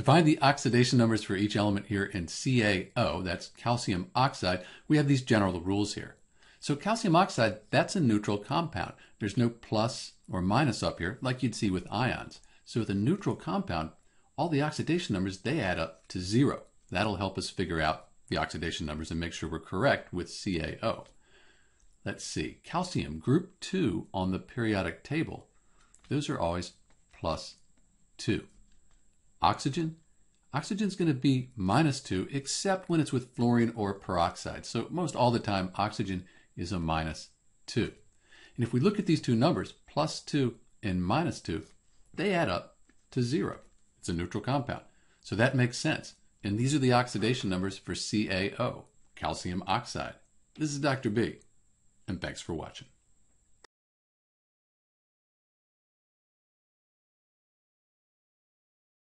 To find the oxidation numbers for each element here in CaO, that's calcium oxide, we have these general rules here. So calcium oxide, that's a neutral compound. There's no plus or minus up here like you'd see with ions. So with a neutral compound, all the oxidation numbers, they add up to zero. That'll help us figure out the oxidation numbers and make sure we're correct with CaO. Let's see, calcium, group 2 on the periodic table, those are always plus 2. Oxygen? Oxygen's going to be minus 2, except when it's with fluorine or peroxide. So most all the time, oxygen is a minus 2. And if we look at these two numbers, plus 2 and minus 2, they add up to 0. It's a neutral compound. So that makes sense. And these are the oxidation numbers for CaO, calcium oxide. This is Dr. B, and thanks for watching.